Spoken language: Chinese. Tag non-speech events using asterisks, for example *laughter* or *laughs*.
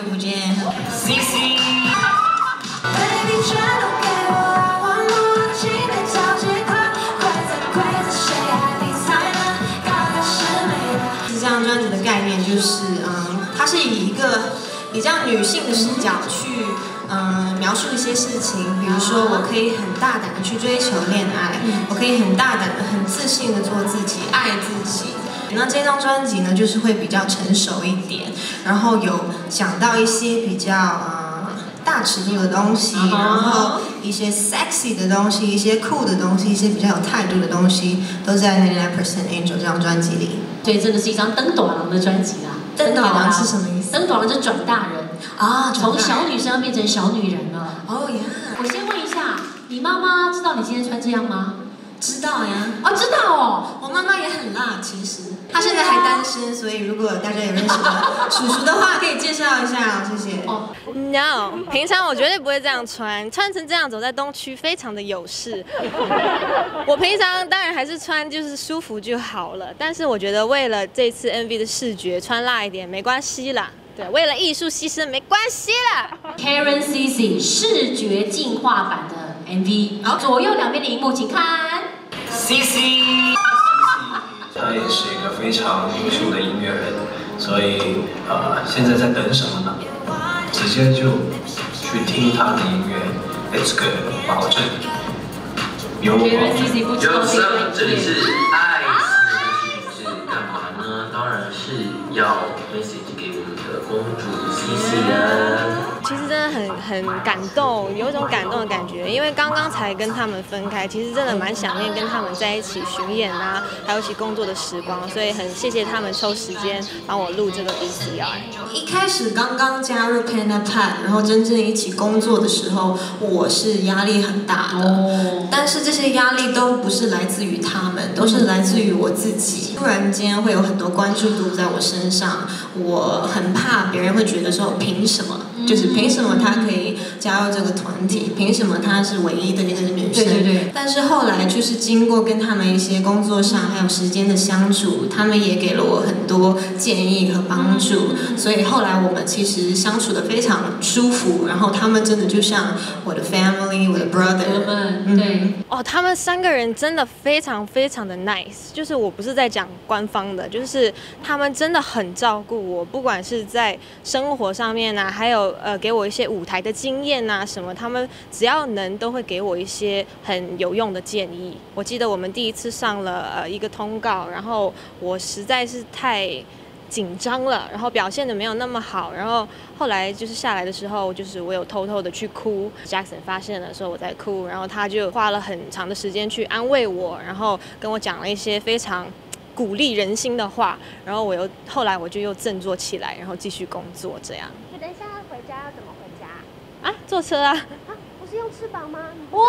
久不见，CC。这张专辑的概念就是，嗯，它是以一个比较女性的视角去，嗯，描述一些事情。比如说，我可以很大胆的去追求恋爱，我可以很大胆的、很自信的做自己，爱自己。那这张专辑呢，就是会比较成熟一点，然后有讲到一些比较，呃，大尺度的东西，然后一些 sexy 的东西，一些酷的东西，一些比较有态度的东西，都在《Ninety Nine Percent Angel》这张专辑里。所以真的是一张登短郎的专辑啊。登短郎是什么意思？登短郎就转大人啊，从小女生变成小女人了。哦呀！我先问一下，你妈妈知道你今天穿这样吗？知道呀，哦，知道哦，我妈妈也很辣，其实她现在还单身，所以如果大家有认识的 *laughs* 叔叔的话，可以介绍一下，谢谢。哦，No，平常我绝对不会这样穿，穿成这样走在东区非常的有势。我平常当然还是穿就是舒服就好了，但是我觉得为了这次 MV 的视觉，穿辣一点没关系啦。对，为了艺术牺牲没关系啦。Karen Cici 视觉进化版的 MV，好，左右两边的荧幕请看。C C，他也是一个非常优秀的音乐人，所以呃，现在在等什么呢？直接就去听他的音乐，It's good，保证有我。有很很感动，有一种感动的感觉，因为刚刚才跟他们分开，其实真的蛮想念跟他们在一起巡演啊，还有一起工作的时光，所以很谢谢他们抽时间帮我录这个 VCR。一开始刚刚加入 Panda Pad，然后真正一起工作的时候，我是压力很大的，但是这些压力都不是来自于他们，都是来自于我自己。突然间会有很多关注度在我身上，我很怕别人会觉得说凭什么。就是凭什么她可以加入这个团体？凭什么她是唯一的一个女生？对对对。但是后来就是经过跟他们一些工作上还有时间的相处，他们也给了我很多建议和帮助。所以后来我们其实相处的非常舒服。然后他们真的就像我的 family，我的 brother 们。对。哦，他们三个人真的非常非常的 nice。就是我不是在讲官方的，就是他们真的很照顾我，不管是在生活上面啊，还有。呃，给我一些舞台的经验呐，什么，他们只要能都会给我一些很有用的建议。我记得我们第一次上了呃一个通告，然后我实在是太紧张了，然后表现的没有那么好，然后后来就是下来的时候，就是我有偷偷的去哭，Jackson 发现了说我在哭，然后他就花了很长的时间去安慰我，然后跟我讲了一些非常鼓励人心的话，然后我又后来我就又振作起来，然后继续工作这样。啊，坐车啊！啊，不是用翅膀吗？哇！